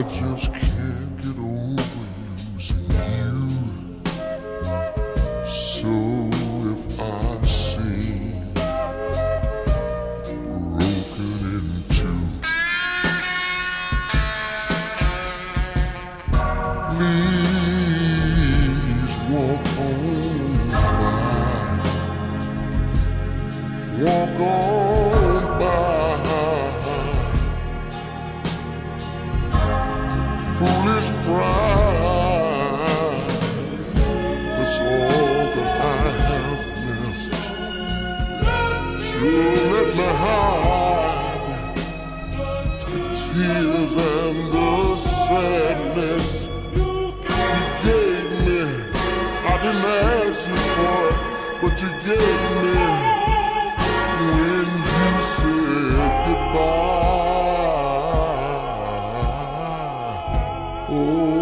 I just can't. foolish pride. That's all that I have left. You let me hide the tears and the sadness you gave me. I didn't ask you for it, but you gave me. Oh.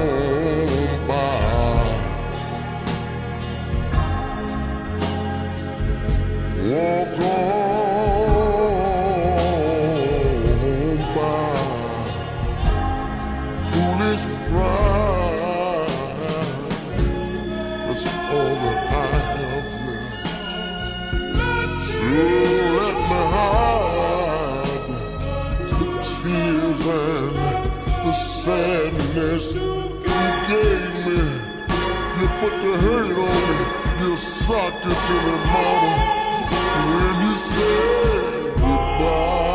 Oh. this. You gave me. You put the hate on me. You socked it to me, mama. When you said goodbye.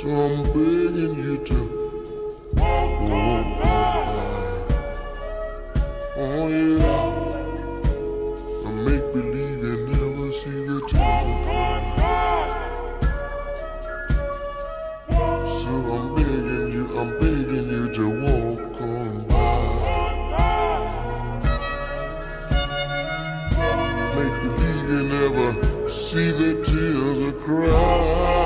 So I'm begging you to walk, on by, Oh yeah. Oh, and make believe you never see the tears of cry. So I'm begging you, I'm begging you to walk on by. Make believe you never see the tears of cry.